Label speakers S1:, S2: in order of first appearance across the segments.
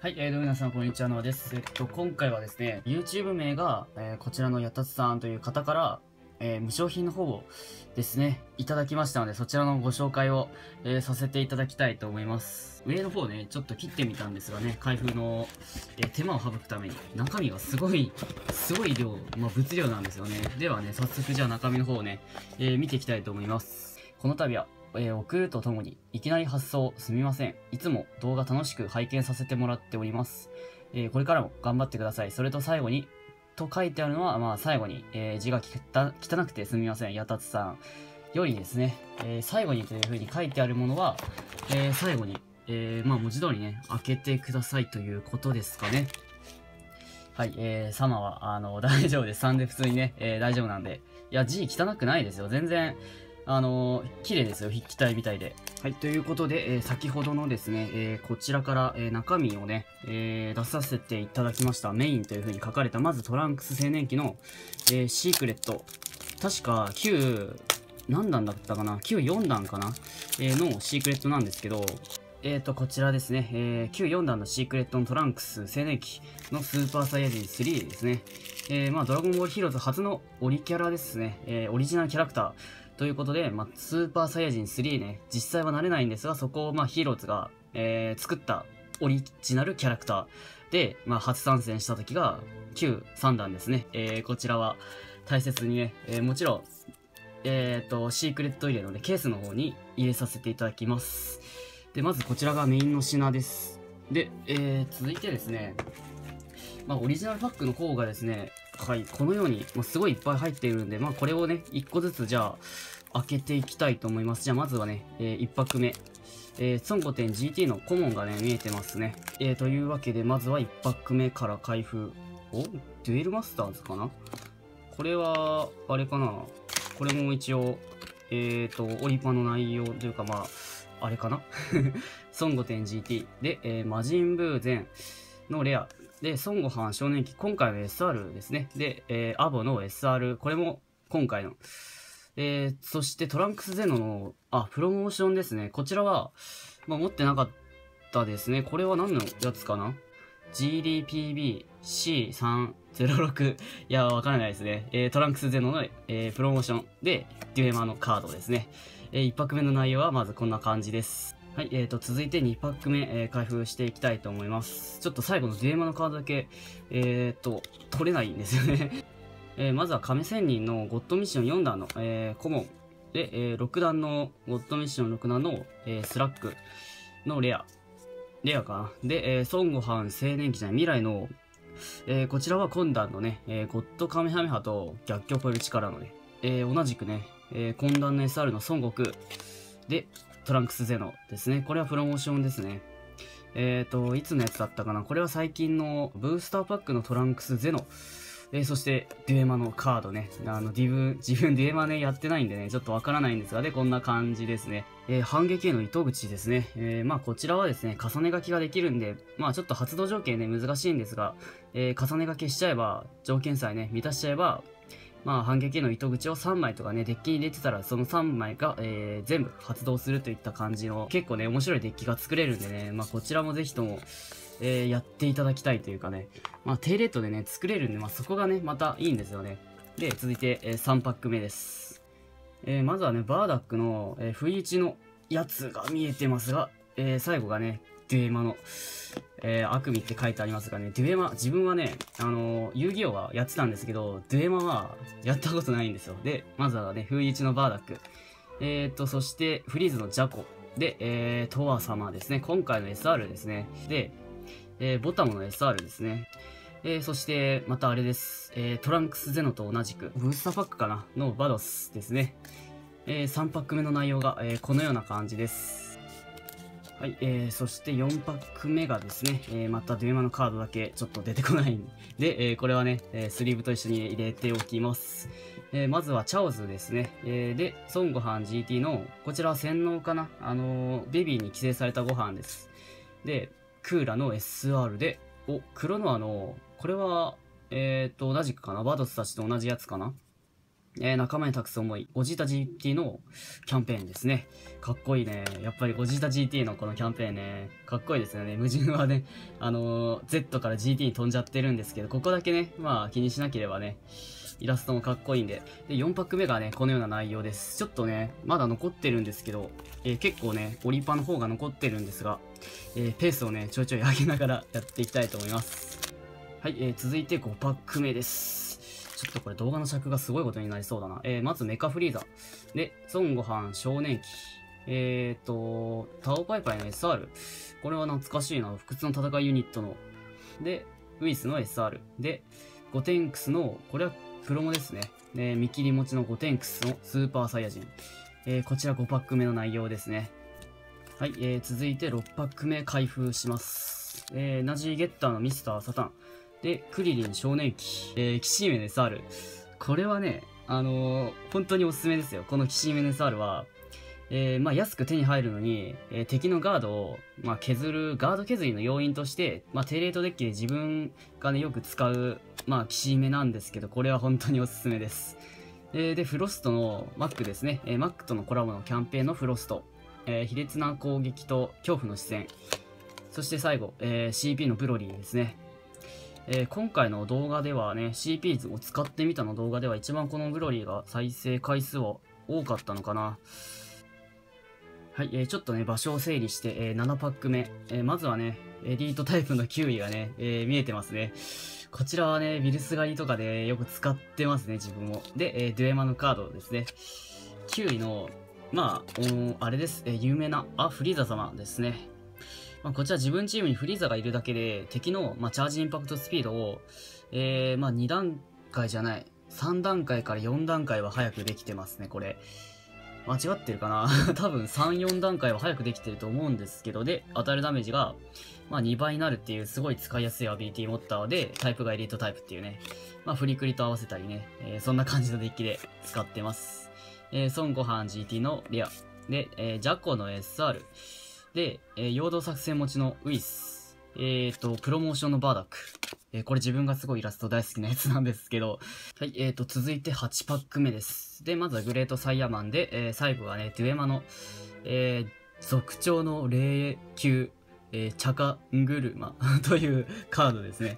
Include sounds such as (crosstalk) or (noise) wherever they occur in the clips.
S1: はい、えー、どうも皆さん、こんにちは、のです。えっと、今回はですね、YouTube 名が、えー、こちらのやたつさんという方から、えー、無償品の方をですね、いただきましたので、そちらのご紹介を、えー、させていただきたいと思います。上の方ね、ちょっと切ってみたんですがね、開封の、え、手間を省くために、中身がすごい、すごい量、まあ、物量なんですよね。ではね、早速じゃあ中身の方をね、え見ていきたいと思います。この度は、えー、送るとともに、いきなり発送すみません。いつも動画楽しく拝見させてもらっております。えー、これからも頑張ってください。それと最後に、と書いてあるのは、まあ最後に、えー、字が汚くてすみません。やたつさんよりですね、え最後にという風に書いてあるものは、え最後に、えまあ文字通りね、開けてくださいということですかね。はい、えー、サマは、あの、大丈夫です。3で普通にね、えー、大丈夫なんで。いや、字汚くないですよ。全然、あのー、綺麗ですよ、筆記体みたいで。はい、ということで、えー、先ほどのですね、えー、こちらから、え中身をね、え出させていただきました。メインという風に書かれた、まずトランクス青年期の、えシークレット。確か、9、何段だったかな ?9、4段かな？えのシークレットなんですけど、えーと、こちらですね、えー、旧4段のシークレットのトランクス青年期のスーパーサイヤ人3ですね。えー、まあ、ドラゴンボールヒーローズ初のオリキャラですね。えー、オリジナルキャラクター。ということで、まあ、スーパーサイヤ人3ね、実際はなれないんですが、そこを、まあ、ヒーローズが、えー、作ったオリジナルキャラクターで、まあ、初参戦した時が、旧3弾ですね。えー、こちらは、大切にね、えー、もちろん、えっ、と、シークレット入れので、ケースの方に入れさせていただきます。で、まずこちらがメインの品です。で、えー、続いてですね、まあ、オリジナルパックの方がですね、はい、このように、まあ、すごいいっぱい入っているんで、まあ、これをね、1個ずつじゃあ、開けていきたいと思います。じゃあ、まずはね、えー、1パック目。えー、孫悟天 GT の顧問がね、見えてますね。えー、というわけで、まずは1パック目から開封。おデュエルマスターズかな？これは、あれかな？これも一応、えーと、オリパの内容というか、まあ、あれかな？(laughs) 孫悟天 GT で、えー、魔人ブーゼンのレアで、孫悟飯少年期、今回の SR ですね。で、えー、アボの SR、これも今回の。えー、そしてトランクスゼノの、あ、プロモーションですね。こちらは、まあ、持ってなかったですね。これは何のやつかな ?GDPB-C306。いや、わからないですね。えー、トランクスゼノの、えー、プロモーションで、デュエマのカードですね。えー、1泊目の内容はまずこんな感じです。はい、えーと、続いて2パック目、えー、開封していきたいと思います。ちょっと最後のデュエマのカードだけ、えーと、取れないんですよね (laughs) えー、まずは亀仙人のゴッドミッション4弾の、えー、コモン。で、えー、6弾のゴッドミッション6弾の、えー、スラックのレア。レアかな。で、えー、孫悟飯青年期じゃない、未来の、えー、こちらは今弾のね、えー、ゴッドカメハメハと逆境を超える力のね、えー、同じくね、えー、今弾の SR の孫悟空。で、トランクスゼノですね。これはプロモーションですね。えっ、ー、と、いつのやつだったかな？これは最近のブースターパックのトランクスゼノ。えー、そして、デュエマのカードね。あの、ディブ、(laughs) 自分デュエマね、やってないんでね、ちょっとわからないんですが、で、こんな感じですね。えー、反撃への糸口ですね。えー、まあ、こちらはですね、重ね書きができるんで、まあ、ちょっと発動条件ね、難しいんですが、えー、重ね書きしちゃえば、条件さえね、満たしちゃえば、まあ、反撃の糸口を3枚とかね、デッキに入れてたら、その3枚が、えー、全部発動するといった感じの、結構ね、面白いデッキが作れるんでね、まあ、こちらもぜひとも、えー、やっていただきたいというかね、まあ、低レートでね、作れるんで、まあ、そこがね、またいいんですよね。で、続いて、えー、3パック目です。えー、まずはね、バーダックの、えー、不意打ちのやつが見えてますが、えー、最後がね、デュエマの、えー、悪夢って書いてありますがね、デュエマ、自分はね、あのー、遊戯王はやってたんですけど、デュエマはやったことないんですよ。で、まずはね、風一のバーダック。えー、っと、そして、フリーズのジャコ。で、えー、トワ様ですね。今回の SR ですね。で、えー、ボタムの SR ですね。えー、そして、またあれです。えー、トランクスゼノと同じく、ブースターパックかな？のバドスですね。えー、3パック目の内容が、えー、このような感じです。はい、えー、そして4パック目がですね、えー、またデュエマのカードだけちょっと出てこないん (laughs) で、えー、これはね、えー、スリーブと一緒に入れておきます。えー、まずはチャオズですね。えー、で、孫悟飯 GT の、こちらは洗脳かな？あのー、ベビーに寄生された悟飯です。で、クーラの SR で、お、黒のあの、これは、えっ、ー、と、同じくかな？バドスたちと同じやつかな？えー、仲間に託す思い、ゴジータ GT のキャンペーンですね。かっこいいね。やっぱりゴジータ GT のこのキャンペーンね、かっこいいですよね。無人はね、あのー、Z から GT に飛んじゃってるんですけど、ここだけね、まあ気にしなければね、イラストもかっこいいんで。で、4パック目がね、このような内容です。ちょっとね、まだ残ってるんですけど、えー、結構ね、オリパの方が残ってるんですが、え、ペースをね、ちょいちょい上げながらやっていきたいと思います。はい、えー、続いて5パック目です。ちょっとこれ動画の尺がすごいことになりそうだな。えー、まずメカフリーザ。で、孫悟飯少年期。えーと、タオパイパイの SR。これは懐かしいな。不屈の戦いユニットの。で、ウイスの SR。で、ゴテンクスの、これはプロモですね。で、見切り持ちのゴテンクスのスーパーサイヤ人。えー、こちら5パック目の内容ですね。はい、えー、続いて6パック目開封します。えー、ナジーゲッターのミスターサタン。で、クリリン少年期、えー、キシメネス R。これはね、あのー、本当におすすめですよ。このキシメネス R は、えー、まあ、安く手に入るのに、えー、敵のガードを、まあ、削る、ガード削りの要因として、まあ、低レートデッキで自分がね、よく使う、まあ、キシメなんですけど、これは本当におすすめです。えー、で、フロストのマックですね。えー、マックとのコラボのキャンペーンのフロスト。えー、卑劣な攻撃と恐怖の視線。そして最後、えー、CP のブロリーですね。えー、今回の動画ではね、CP 図を使ってみたの動画では一番このグロリーが再生回数は多かったのかな。はい、えー、ちょっとね、場所を整理して、えー、7パック目。えー、まずはね、エリートタイプのキウイがね、え見えてますね。こちらはね、ビルス狩りとかでよく使ってますね、自分も。で、えデュエマのカードですね。キウイの、まあ、あれです、え有名な、あ、フリーザ様ですね。まあ、こちら自分チームにフリーザがいるだけで、敵の、まあ、チャージインパクトスピードを、えー、まあ、2段階じゃない、3段階から4段階は早くできてますね、これ。間違ってるかな？(laughs) 多分3、4段階は早くできてると思うんですけど、で、当たるダメージが、まあ、2倍になるっていうすごい使いやすいアビリティモッターで、タイプがエリートタイプっていうね、まあ、フリクリと合わせたりね、えー、そんな感じのデッキで使ってます。えー、孫悟飯 GT のレア。で、えー、ジャコの SR。で、えー、陽動作戦持ちのウィス。えっ、ー、と、プロモーションのバーダック。えー、これ自分がすごいイラスト大好きなやつなんですけど。はい、えーと、続いて8パック目です。で、まずはグレートサイヤマンで、えー、最後はね、デュエマの、えー、族長の霊級、えー、チャカングルマ (laughs) というカードですね。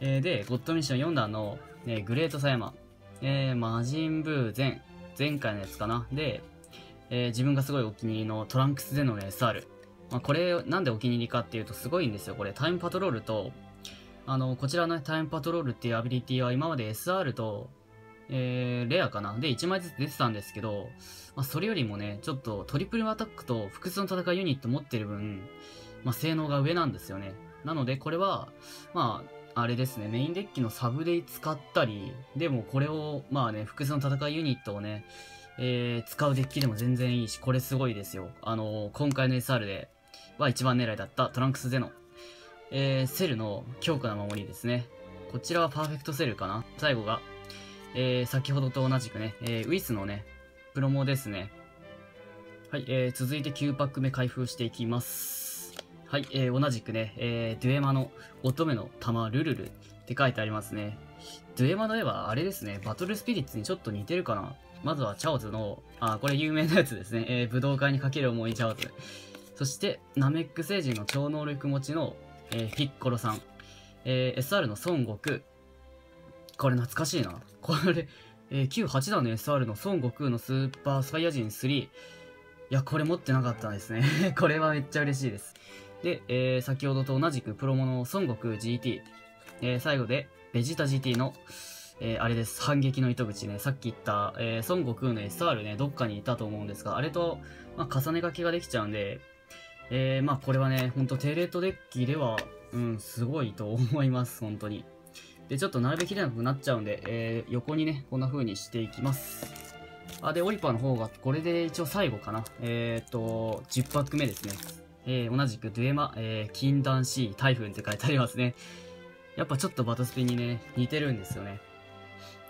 S1: えー、で、ゴッドミッション4段の、えー、グレートサイヤマン。えー、魔人ブー前、前回のやつかな。で、えー、自分がすごいお気に入りのトランクスでの SR。まあ、これ、なんでお気に入りかっていうとすごいんですよ。これ、タイムパトロールと、あの、こちらのタイムパトロールっていうアビリティは今まで SR と、えー、レアかな？で、1枚ずつ出てたんですけど、まあ、それよりもね、ちょっとトリプルアタックと複数の戦いユニット持ってる分、まあ、性能が上なんですよね。なので、これは、まあ、あれですね、メインデッキのサブで使ったり、でもこれを、まあね、複数の戦いユニットをね、えー、使うデッキでも全然いいし、これすごいですよ。あのー、今回の SR で、は一番狙いだったトランクスゼノ。えー、セルの強固な守りですね。こちらはパーフェクトセルかな最後が、えー、先ほどと同じくね、えー、ウィスのね、プロモですね。はい、えー、続いて9パック目開封していきます。はい、えー、同じくね、えー、デュエマの乙女の玉ルルルって書いてありますね。デュエマの絵はあれですね、バトルスピリッツにちょっと似てるかなまずはチャオズの、あ、これ有名なやつですね。えー、武道会にかける思いチャオズ。そして、ナメック星人の超能力持ちの、えー、ピッコロさん。えー、SR の孫悟空。これ懐かしいな。これ、えー、旧8弾の SR の孫悟空のスーパーサイヤ人3。いや、これ持ってなかったですね。(laughs) これはめっちゃ嬉しいです。で、えー、先ほどと同じくプロモの孫悟空 GT。えー、最後で、ベジータ GT の、えー、あれです。反撃の糸口ね。さっき言った、えー、孫悟空の SR ね、どっかにいたと思うんですが、あれと、まあ、重ね書きができちゃうんで、えー、まあこれはね、ほんと低レートデッキでは、うん、すごいと思います、本当に。で、ちょっと並べきれなくなっちゃうんで、えー、横にね、こんな風にしていきます。あ、で、オリパーの方が、これで一応最後かな。えっ、と、10パック目ですね。えー、同じくデュエマ、えー、禁断 C、台風って書いてありますね。やっぱちょっとバトスピにね、似てるんですよね。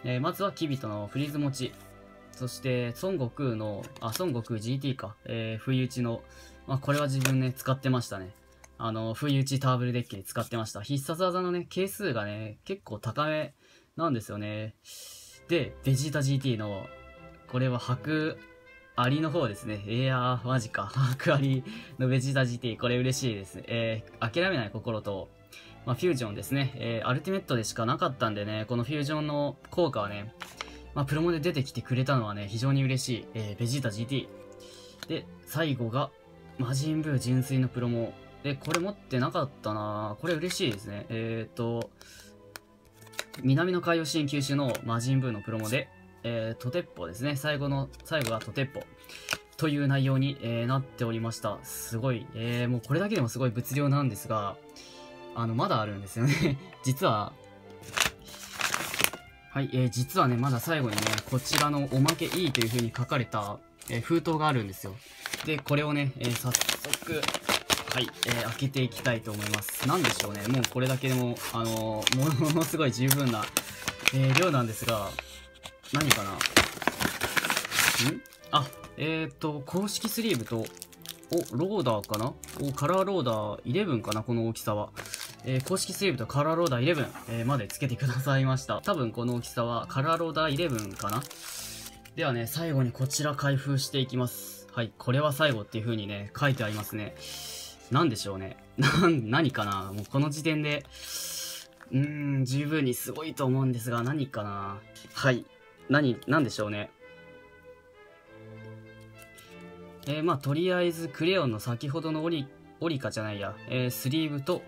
S1: えー、まずはキビトのフリーズ持ち。そして、孫悟空の、あ、孫悟空 GT か。えー、不意打ちのまあ、これは自分ね、使ってましたね。あの、不意打ちターブルデッキで使ってました。必殺技のね、係数がね、結構高めなんですよね。で、ベジータ GT の、これは白アリの方ですね。いやー、マジか。(laughs) 白アリのベジータ GT、これ嬉しいです。えー、諦めない心と、まあ、フュージョンですね。えー、アルティメットでしかなかったんでね、このフュージョンの効果はね、まあ、プロモで出てきてくれたのはね、非常に嬉しい。えー、ベジータ GT。で、最後が、魔人ブー純粋のプロモ。で、これ持ってなかったなこれ嬉しいですね。えっ、ー、と、南の海洋新九州の魔人ブーのプロモで、えー、トテッポですね。最後の、最後がトテッポ。という内容に、えー、なっておりました。すごい、えー、もうこれだけでもすごい物量なんですが、あの、まだあるんですよね (laughs) 実は、はい、えー、実はね、まだ最後にね、こちらのおまけいいという風に書かれた、えー、封筒があるんですよ。で、これをね、えー、早速、はい、えー、開けていきたいと思います。なんでしょうね、もうこれだけでも、あのー、もの (laughs) すごい十分な、え、量なんですが、何かな？ん？あ、えっ、と、公式スリーブと、お、ローダーかな？お、カラーローダー11かな？この大きさは。えー、公式スリーブとカラーローダー11、えー、まで付けてくださいました。多分この大きさはカラーローダー11かな？ではね、最後にこちら開封していきます。はい、これは最後っていう風にね、書いてありますね。なんでしょうね。な、何かな？もうこの時点で、うーん、十分にすごいと思うんですが、何かな？はい。何、何でしょうね。えー、まあ、とりあえず、クレヨンの先ほどのオリ、オリカじゃないや、えー、スリーブと、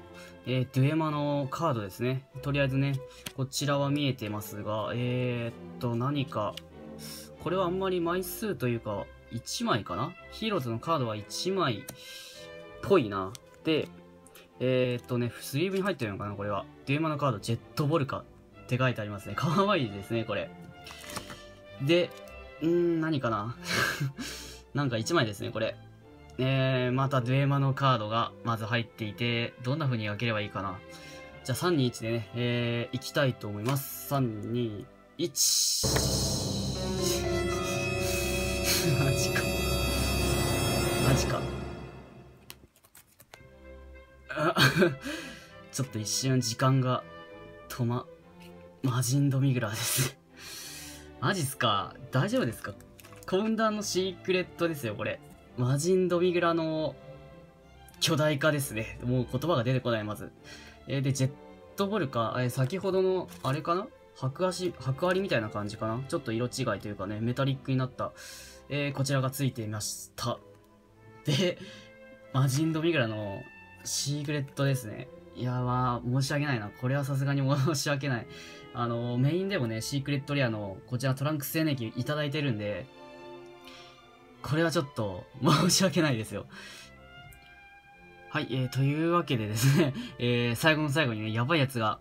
S1: えー、デュエマのカードですね。とりあえずね、こちらは見えてますが、えー、っと、何か、これはあんまり枚数というか、1枚かな？ヒーローズのカードは1枚っぽいな。で、えー、っとね、スリーブに入ってるのかなこれは。デュエマのカード、ジェットボルカって書いてありますね。(laughs) かわいいですね、これ。で、んー、何かな？(laughs) なんか1枚ですね、これ。えー、またデュエマのカードがまず入っていて、どんな風に開ければいいかな？じゃあ3、2、1でね、えー、いきたいと思います。3、2、1。ジか。マジか。(laughs) ちょっと一瞬時間が止ま、マジンドミグラーですマジっすか？大丈夫ですか？混乱のシークレットですよ、これ。魔人ドミグラの巨大化ですね。もう言葉が出てこない、まず。えー、で、ジェットボルか、えー、先ほどの、あれかな？白足、白アリみたいな感じかな？ちょっと色違いというかね、メタリックになった、えー、こちらがついていました。で、魔人ドミグラのシークレットですね。いやまあ、申し訳ないな。これはさすがに申し訳ない。あの、メインでもね、シークレットレアの、こちらトランクス青年期いただいてるんで、これはちょっと申し訳ないですよ。はい、えー、というわけでですね、(laughs) えー、最後の最後にね、やばいやつが、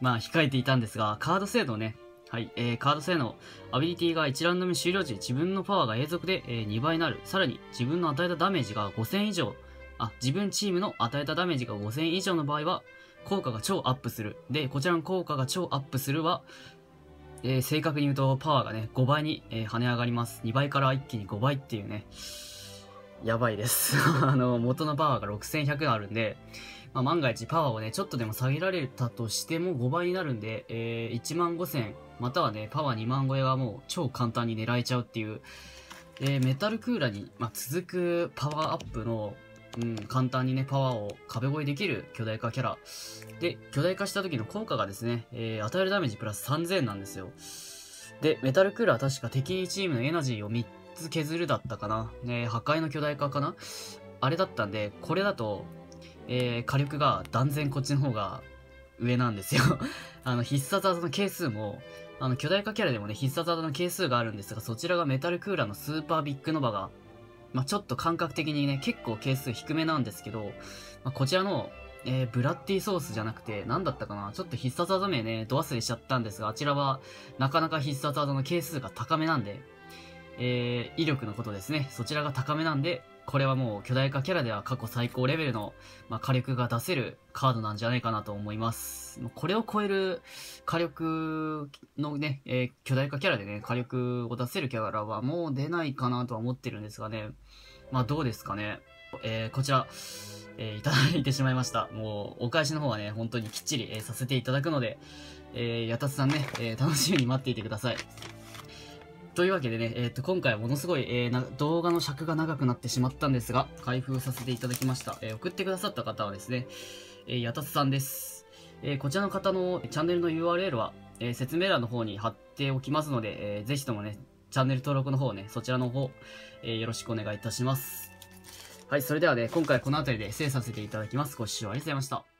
S1: まあ、控えていたんですが、カード精度をね、はい、えー、カード性能、アビリティが1ラウンド目終了時、自分のパワーが永続で、えー、2倍になる。さらに、自分の与えたダメージが5000以上、あ、自分チームの与えたダメージが5000以上の場合は、効果が超アップする。で、こちらの効果が超アップするは、えー、正確に言うとパワーがね、5倍に、えー、跳ね上がります。2倍から一気に5倍っていうね、やばいです。(laughs) あの、元のパワーが6100あるんで、まあ、万が一パワーをね、ちょっとでも下げられたとしても5倍になるんで、えー、1万5000、またはね、パワー2万超えはもう超簡単に狙えちゃうっていう、えー、メタルクーラーに、まあ、続くパワーアップの、うん、簡単にね、パワーを壁越えできる巨大化キャラ。で、巨大化した時の効果がですね、えー、与えるダメージプラス3000なんですよ。で、メタルクーラー確か敵チームのエナジーを3つ削るだったかな。ね、破壊の巨大化かなあれだったんで、これだと、えー、火力が断然こっちの方が上なんですよ (laughs) あの、必殺技の係数も、あの、巨大化キャラでもね、必殺技の係数があるんですが、そちらがメタルクーラーのスーパービッグノバがまあ、ちょっと感覚的にね、結構係数低めなんですけど、まあ、こちらの、えー、ブラッディソースじゃなくて、何だったかなちょっと必殺技名ね、ド忘れしちゃったんですが、あちらは、なかなか必殺技の係数が高めなんで、えー、威力のことですね。そちらが高めなんで、これはもう巨大化キャラでは過去最高レベルの、まあ、火力が出せるカードなんじゃないかなと思います。これを超える火力のね、えー、巨大化キャラでね、火力を出せるキャラはもう出ないかなとは思ってるんですがね。まあどうですかね。えー、こちら、えー、いただいてしまいました。もう、お返しの方はね、本当にきっちり、えー、させていただくので、えー、やたつさんね、えー、楽しみに待っていてください。というわけでね、えっ、と、今回はものすごい、えー、動画の尺が長くなってしまったんですが、開封させていただきました。えー、送ってくださった方はですね、えー、やたつさんです。えー、こちらの方のチャンネルの URL は、えー、説明欄の方に貼っておきますので、えー、ぜひともね、チャンネル登録の方ね、そちらの方、えー、よろしくお願いいたします。はい、それではね、今回この辺りで失礼させていただきます。ご視聴ありがとうございました。